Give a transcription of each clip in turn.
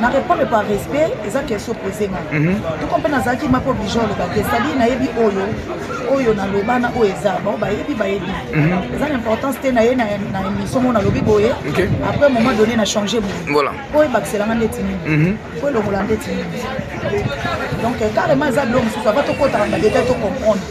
na répondre par respect eza question posé nga mhm. toko mpe nazalaki mako oblige oloba te sadi nayebi oyo oyo naloba na oyo eza bango bayebi bayebi mhm. eza na importance te naye na émission moko nalobi boye après moment donné na change boye po ebakiselanga ndeti nini po mhm. elongola ndeti nini donc eh, carrément eza bilo mosusu ava tokotaka na detail tocomprendre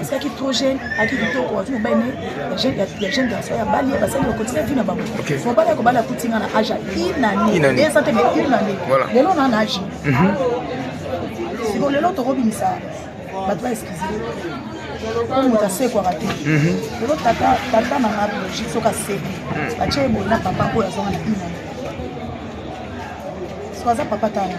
asalaki trop jeune aki kitoko azwi mobali ne ya jeune garçon ya bali basali bakontinue vi na bango mobali ya kobala akuti nga na age ya une année deux ans te mais une année lelo na na age mhm. siko lelo tokobimisa bato baexcuse oyo moto asekwaka te mhm. lelo tata na nga biologique soki aseki mhm. atye boye na papa oyo azonga na une année soki aza papa tanga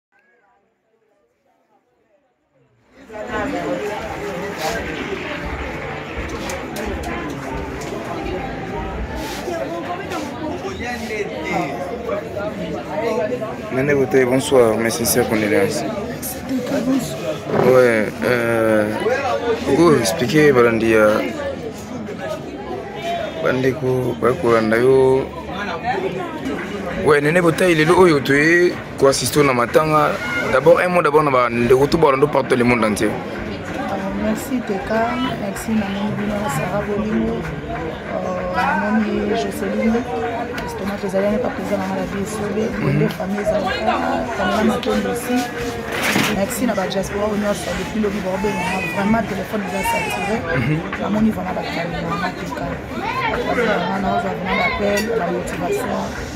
Nene Bouteille, bonsoir, mes sincères condoléances. Ouais, euh, pourquoi expliquer balandi ya bandeko bakolanda yo ouais nene botai lelo oyo toye koassiste na matanga d'abord un mot d'abord na bandeko to balando partout le monde entier merci teka merci na moni bino sara bolingo namoni euh, joseline justement tozali ane papeza na maladi esobe bonde famille ezalaka kamela matondo osi merci na badiaspora oyo nyonso depuis lobi baobengana vraiment telefone eza sature namoni vraiment bakamela mateka wana ozwa vraiment bapele bamotivation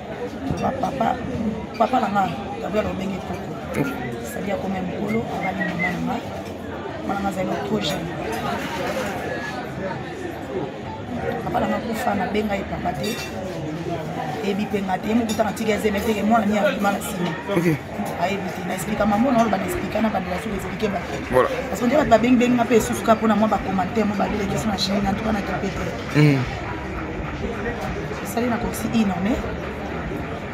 papa papa na nga gabriel obenge koko sadi akomi ya mokolo abali mama na nga mwana nga azali trop jeune papa na nga kufa nabenga ye papa te eyebi mpe nga te ye mokuta na tika ezeme teke mwana ni abima na nsima ayebi te na explika mamo na oloba na explika na bando basuki explike bato parce que nde bato babengibengi nga mpe esusu kaka mpona mwa bacommentaire mo balelekesi na chaine na ntuka na kipe te esali na kosi ino me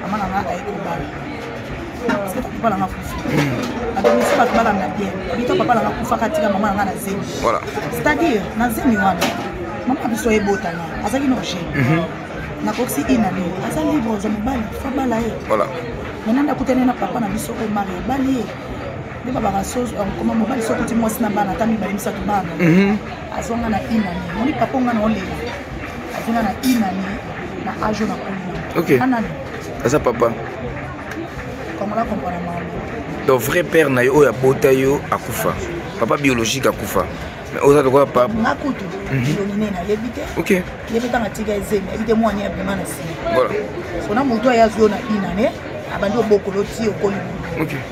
mama na nga aye kobala parce que papa na nga kufi abimisi bato balanga na bien bito papa na nga kufaka tika mama na nga na zemi c'est-à-dire na zemi wana mama biso ayebotana azalaki na oje mhm. nakosi inani aza libre oza mobali fabala ye eh. maintenant nakutani na papa na biso omari abali ye eh. nde babaka koma euh, mobali soki oti mwasi na bana ata mibale misato bana mhm. azonga na inani moni papa nga na olela azonga na inani na age oyo nakolina aza papa kongola kompona mama donc vrai père na yo oyo abota yo akufa papa biologique akufa oza lokola papa nga kutu lonine mhm. nayebi te ok yebi ntango atika ezemi yebi te mwani ya bima na nsima sona moto aya azwi yo na inane abandi obokolo ti okoli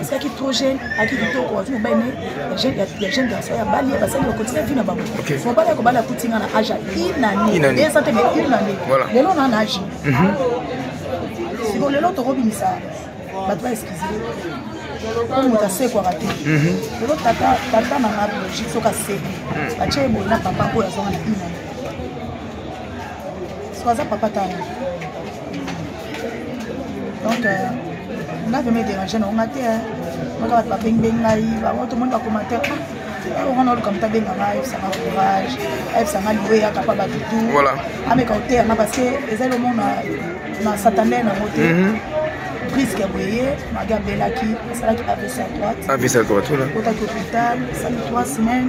azalaki trop jeune aki kitoko azwi mobali ne ya jeune garçon ya bali basali bakontinue vi na bango mobali ya kobala akuti nga na age ya une année deux ans te mais une année lelo na na age mhm. siko lelo tokobimisa bato baeskize oyo moto asekwaka te mhm. lelo tata na nga logique soki aseki mhm. batye boye na papa oyo azonga na une année siko aza papa tanga donc euh, nga vraimen dérange na onga te oka bato babengbe ngai bango tomoni bacommentaire wana oluka moto abenga nga ayebisanga courage ayebisanga liwe eyaka pa bato tu ameka oteya nga parce que ezali omona na satane nango te briske boye magi abelaki asalaki avc à droite avc à droite otaki hôpital sali 3 semaine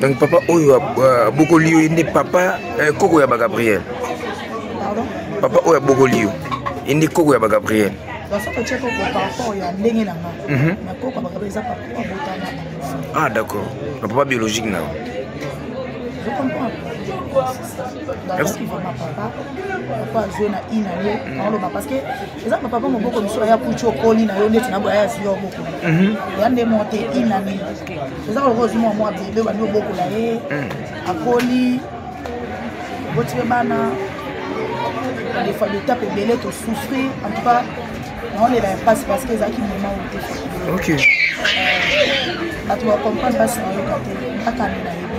donc papa oyo abokoli yo ye nde papa eh, koko ya bagabriel papa oyo abokoli yo ye nde koko ya bagabriel mhm. ah d'accord na papa biologique na eza na papa moboko mosusu aya kuti okoli na yo ndeti na boya ya siyo oboko mhm. ya nde monte inani eza koloko ozwi mwa mwa bebe obandi obokola ye mhm. akoli boti mpe bana defa betape ebele tosouffrir en tout cas naolela ya mpasi parce que ezalaki moma oyo te euh, bato bacomprendre mpasi nayoka te bakani na yebi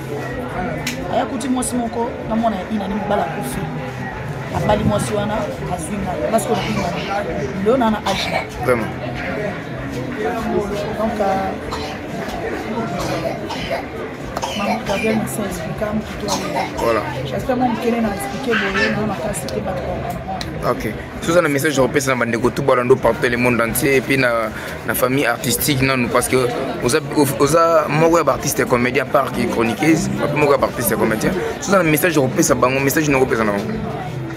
aya kuti mwasi moko na mwana ya inani mobala akufi abali mwasi wana azwi ngai parce que nainga lelo na na age vraiment donc euh, mamu gabriel masa explika motutu voilà j'espère mo mokele na explike boye ndo makasi te bato ok soza na message opesa na bandeko tu balando partout le monde entier epuis na na famille artistique nanu parce que oza, oza moko ya baartiste comédien par chroniqueuse ape moko ya baartiste comédien soza na message okopesa bango message nini okopesa na bango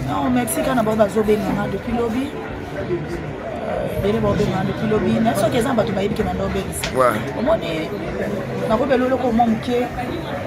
non merci kaka na bango bazobengana depuis lobi ebele euh, baobengana depuis lobi na soki eza na bato bayebi ke na nda obengisa omoni nakobela oloko mwa moke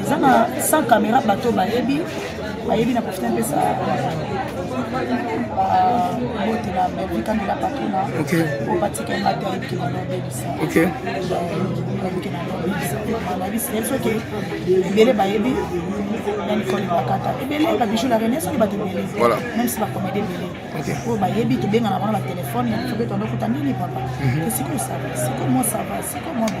eza na sans caméra bato bayebi bayebi na profite mpesa babotela bavikambela patona po batika ngate ayebike na nobebisa ayebike na nobebisa babisi yebi soki ebele bayebi na nicole bakata ebele babijou la rene soki bato ebele même si bakomede ebele oyo bayebi tobengana bango na batelefone yango tobe tondokuta nini papa esikoyo sava sikoyo mwa sava sikoyo mwa bo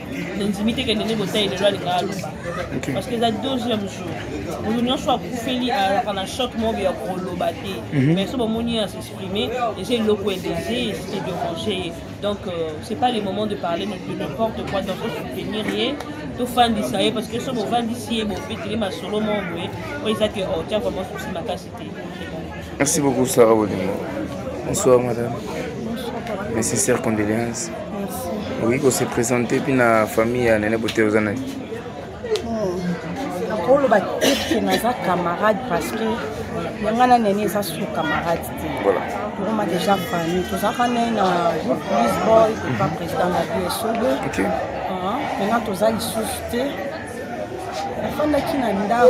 nandimi te kende nde botai lelo alingaka aloba parce que eza deuxième jour moto nyonso akufeli azalaka na choc moko ya koloba te mhm. mais so bomoni ya s'exprimer eza eloko elese esike derange ye donc euh, c'est pas le moment de parler de n'importe quoi donc soutenir ye tofandisa ye parce que so bofandisi ye bopetele masolo moko boye oyo eza ke otia oh, vraiment souci makasi Merci beaucoup Sarah Bolingo. Bonsoir madame. Bonsoir. Mes sincères condoléances. Merci. Oui, qu'on se présenter puis la famille à Nene Boté aux années. nakoloba te ke naza camarade parce que yanga na nene eza sur camarade te tokoma déjà famille tozalaka ne na groupe lisboy epa président na biesobe maintenant toza lisusu te nafandaki na ndako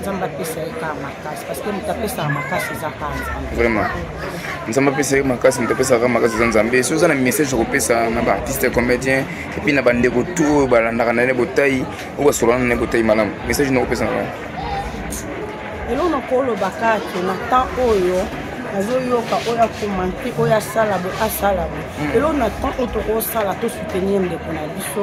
nzambe apesa ye kaka makasi parce que moto apesaka makasi eza kaka nzambe vraiment nzambe apesa ye makasi moto apesaka makasi eza nzambe soki oza na message ya kopesa na baartiste comédien epuis na bandeko tu oyo balandaka na ye botai oyo basolana na ye botai malamu message na kopesa na bango eloko nakoloba kaka na temps oyo azoyoka oyo akomante oyo asala bo asala bo hmm. eloko na temps oyo tokosala tosoutenir ndeko na biso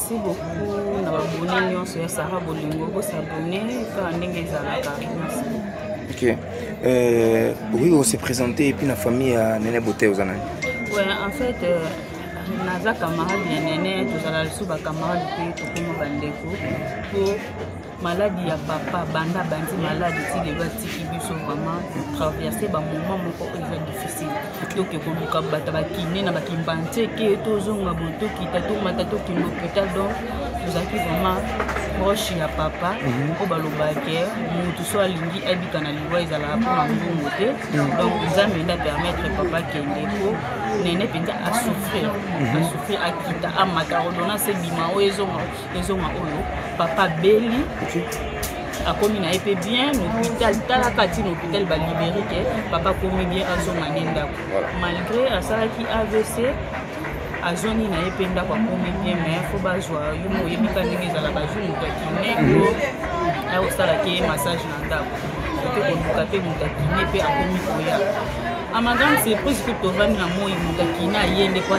merci beaucoup na babone nyonso ya sara bolingo bosabone kaka ndenge ezalaka merci ok euh, oui ose présente epuis na famille ya nene bote oza nani ouais, en fait euh, naza camarade ya nene tozala lisusu bacamarade mpe tokoma bandeko mpo maladi ya papa banda abandi maladi ti lelo atiki biso vraiment traverse bamoment moko oyo eza difficile toke koluka bata bakine na bakimbantie ke tozonga bo tokita tomata tokende hôpital donc tozalaki vraiment proche ya papa mhm. oyo balobake motu so alingi abika na liwa ezalaka mpona mbongo te mhm. donc nzambe nde apermettre papa kende po nene mpenza asouffrir mhm. asouffrir akita amata ordonnance ebima oyo ezonga ezonga oyo papa beli akomi na ye mpe bien hôpital talaka ntina hôpital balibere ke papa akomi bien azonga nde ndako malgré asalaki avc azongi na ye mpe ndako akomi bien mai fo bazwa yo moyebika ndenge ezala bazwi moto ya kineko ayosala ke massage ndako oke koluka mpe moto akine mpe akomi koya amagane se prise mpe tovandi na moi moto akine aye nde po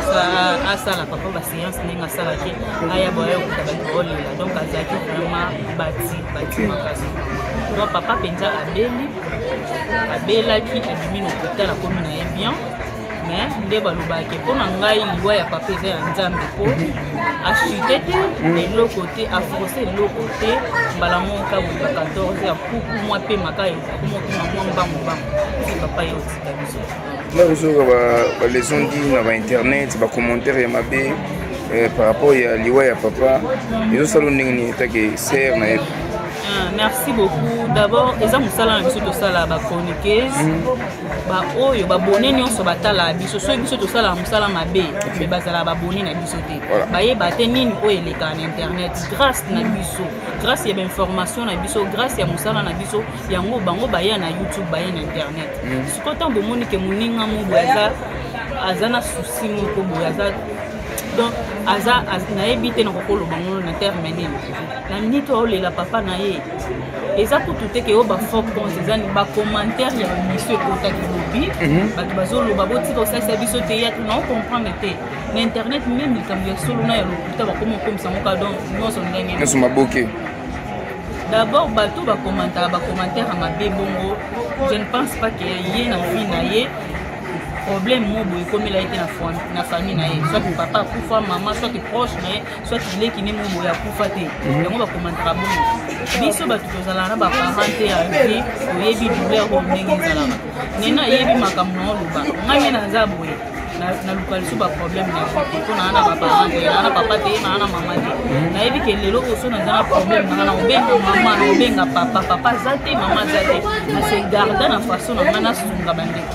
asala papa baseance ndenge asala te aya boya okuta bato olela donc azalaki vraiment bati bati makasi donc papa mpenza abeli abelaki abimi na hôpital akomi na ye bien mais nde balobaka ke mpo na ngai liwa ya papa eza ya nzambe mpo asute te na eloko te afrose eloko te mbala moka boyeba 14 ya kuku mwa mpe maka mokima mwa mbangu mbangu ti papa ye otika biso nga kozoka baleson di na bainternet bacommentaire ya mabe eh, par rapport ya liwa ya papa ezosala ndenge nini etake ser na ye ah, merci beaucoup d'abord eza mosala na biso tosala bachroniqueuse mm. baoyo babone nyonso batalaka biso soki biso tosalaka mosala mabe me bazalaka babone na biso te bayeba te nini oyo elekaka na internet grâce na biso grâce ya bainformation na biso grâce ya mosala na biso yango bango baya na youtube baya na internet mm. sikoyo ntango bomoni ke moninga mobo aza aza na susi moko boye aza donc aza nayebi te nakokoloba ngo na terme nini na minute aolela papa na ye eza kutu te ke yo bafort cons eza bacommentaire ya miso ekotaki lobi mhm. bato bazoloba botika osalisa biso teyatre nao comprendre te na internet meme likambo ya solo na ya lokuta bakoma okomisa moka don nyonso ndenge nyonso maboke d'abord bato bakomantaka bacommentaire ya mabe bongo je ne pense pas ke ye na vie na ye problème moko boye ekomela ye te na famille na ye soit papa akufa mama soit proche na ye soit bileki ndenge oyo boye akufa te mhm. yango bakomantaka bongo biso bato tozalaka na baparent te ya vie toyebi douleur oyo ndenge ezalaka nena ayebi makambo na oloba ngai me naza boye naluka lisusu baproblème na vie te mpo naa na baparent te naa na papa te naa na mama te mhm. nayebi ke lelo oyo so naza na problème nanga na obenga mama na obenga papa papa aza te mama aza te na se garda na façon na ngai nasunga bandeko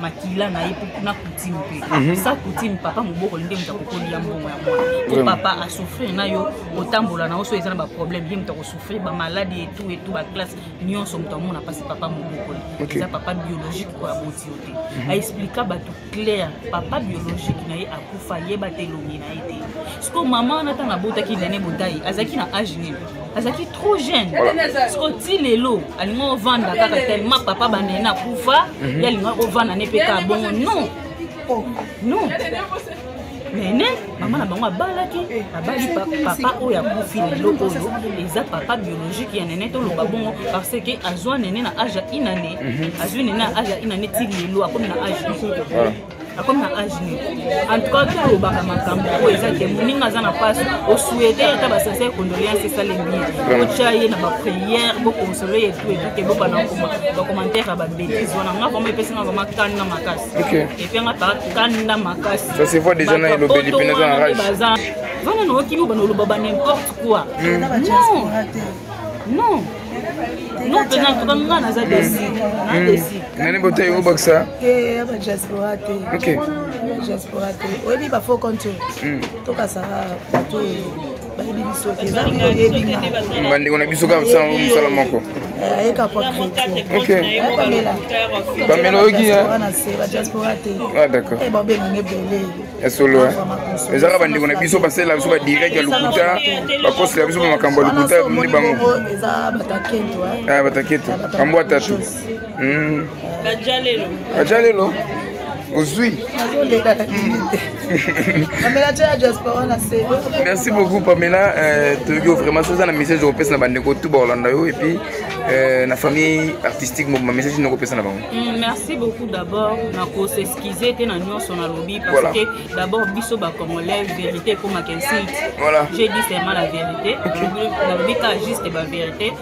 makila na ye na coutume mpe mhm. sa coutume papa mobokoli nde moto akokoli ya mbongo ya mwana po papa asouffrir na yo otambola na yo so eza na baproblème ye moto akosouffrir bamaladi etu etu baklasse nyonso moto amona mpasi papa mobokoli eza papa biologique oyo aboti yo te mhm. aexplika bato claire papa biologique na ye akufa yeba te elongi na ye te siko mama wana ntango abotaki nene botai azalaki na age nini azalaki trop jeune siko ti lelo alingi ovanda kaka tellement papa banene akufa mhm. ye alingi ovanda ne mpe kaka bongo non oh, non nene mama na bango abalaki eh, abali papa oyo akufi lelo oyo eza papa biologique ya nene toloba bongo parce que azwa nene na age ya inane mhm. azwi nene na age ya inane ti lelo akomi na age akomi na age nini antouka tolobaka makambo oyo eza te moninga aza na mpasi osuete ata basense condoléance esali bien otya ye na bapriere bokonsole ye tu etu te bokana koma bacommentaire ya babetise wana nga vraimen epesi nga vraimen kanda makasi epe nga paa kanda makasi baza wana naokimi obana oloba ba n'importe quoi hmm. non non non mpenza ntuka nga naza desi na desi nani botai obakisa ya badiaspora te ok badiaspora te oyebi bafaux compte hmm. tokasaka bato oyo bayebi biso te bandeko na biso kaka mosala mosala moko eh, ayeka kwa bamela oyoki badiaspora te ah, d'accord eh, babenga ebele ya solo eh. ezalaka bandeko na biso basalela biso badirect ya lokuta bakosela biso bamakambo ya lokuta nde bango eh, bataketo kambo atatu hmm. aja lelo ozwi merci beaucoup pamela euh, toyoki yo vraiment soza na message okopesa na bandeko tu bakolanda yo epuis euh, na famille artistique mobima message nini okopesa na bango hmm, merci beaucoup d'abord na kize te na nyonso nalobi parce voilà. que d'abord biso bacongolais vérité ekomaka insult voilà. je dis seulement la vérité nalobi kaka juste bavérité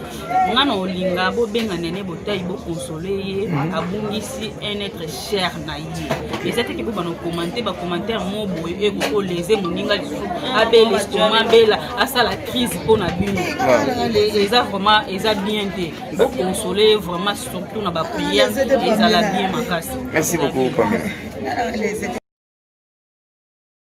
nga na olinga bobenga nene botai bokonsole ye mhm. abungisi un être cher na ye eza teke mpo banakomante bacommentaire mo boye ekokolese moninga lisusu abela estoma abela asala crise mpo na bino eza vraiment eza bien te bo console ye vraiment surtout na ba prière ezala bien makasi merci beaucoup pamela